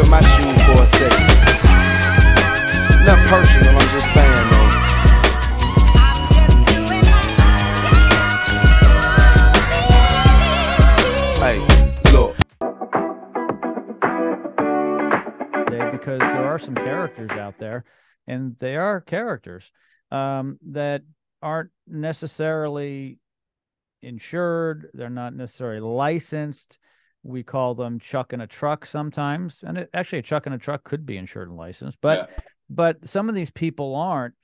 in my shoes for a second. Not personal, I'm just saying though. Hey, look. Because there are some characters out there, and they are characters um, that aren't necessarily insured. They're not necessarily licensed. We call them chuck in a truck sometimes, and it, actually, a chuck in a truck could be insured and licensed, but yeah. but some of these people aren't.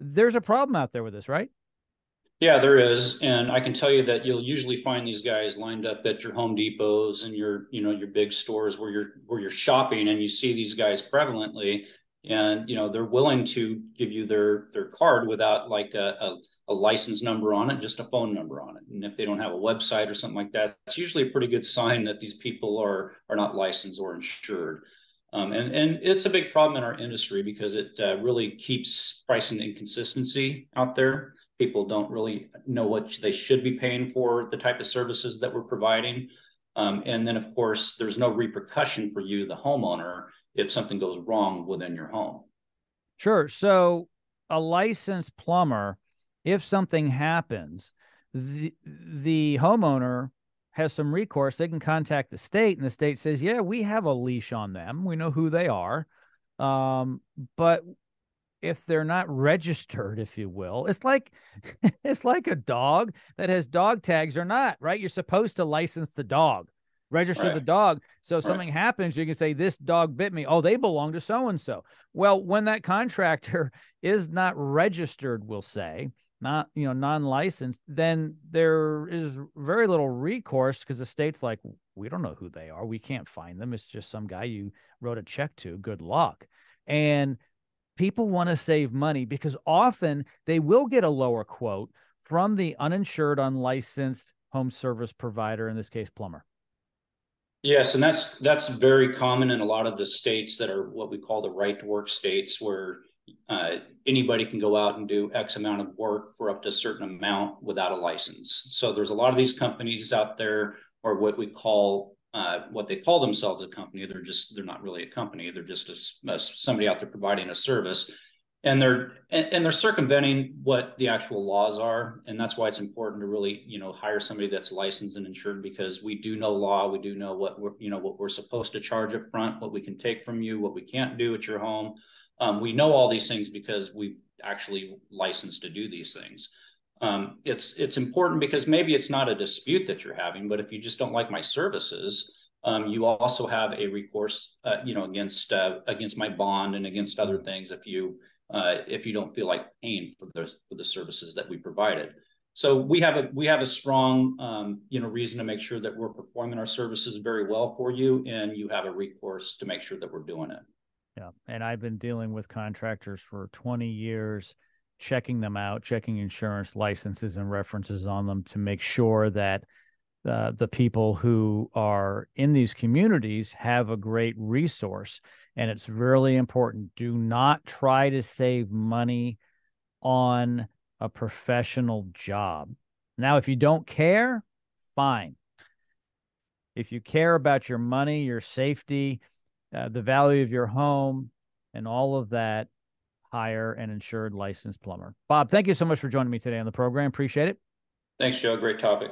There's a problem out there with this, right? Yeah, there is, and I can tell you that you'll usually find these guys lined up at your Home Depots and your, you know, your big stores where you're where you're shopping, and you see these guys prevalently, and you know they're willing to give you their their card without like a, a, a license number on it, just a phone number on it, and if they don't have a website or something like that, it's usually a pretty good sign that these people are are not licensed or insured. Um, and, and it's a big problem in our industry because it uh, really keeps pricing inconsistency out there people don't really know what they should be paying for the type of services that we're providing. Um, and then, of course, there's no repercussion for you, the homeowner, if something goes wrong within your home. Sure. So, a licensed plumber, if something happens, the the homeowner has some recourse. They can contact the state, and the state says, "Yeah, we have a leash on them. We know who they are." Um, but if they're not registered, if you will. It's like it's like a dog that has dog tags or not, right? You're supposed to license the dog, register right. the dog. So if right. something happens, you can say, This dog bit me. Oh, they belong to so and so. Well, when that contractor is not registered, we'll say, not you know non-licensed then there is very little recourse because the state's like we don't know who they are we can't find them it's just some guy you wrote a check to good luck and people want to save money because often they will get a lower quote from the uninsured, unlicensed home service provider, in this case, plumber. Yes, and that's that's very common in a lot of the states that are what we call the right to work states, where uh, anybody can go out and do X amount of work for up to a certain amount without a license. So there's a lot of these companies out there, or what we call uh, what they call themselves a company. They're just they're not really a company. They're just a, a, somebody out there providing a service, and they're and, and, they're circumventing what the actual laws are. And that's why it's important to really you know hire somebody that's licensed and insured because we do know law. We do know what we're you know what we're supposed to charge up front, what we can take from you, what we can't do at your home. Um, we know all these things because we've actually licensed to do these things um, it's it's important because maybe it's not a dispute that you're having, but if you just don't like my services, um, you also have a recourse, uh, you know, against uh, against my bond and against other things if you uh, if you don't feel like paying for the for the services that we provided. So we have a we have a strong um, you know reason to make sure that we're performing our services very well for you, and you have a recourse to make sure that we're doing it. Yeah, and I've been dealing with contractors for 20 years checking them out, checking insurance licenses and references on them to make sure that uh, the people who are in these communities have a great resource. And it's really important. Do not try to save money on a professional job. Now, if you don't care, fine. If you care about your money, your safety, uh, the value of your home, and all of that, hire an insured licensed plumber. Bob, thank you so much for joining me today on the program. Appreciate it. Thanks, Joe. Great topic.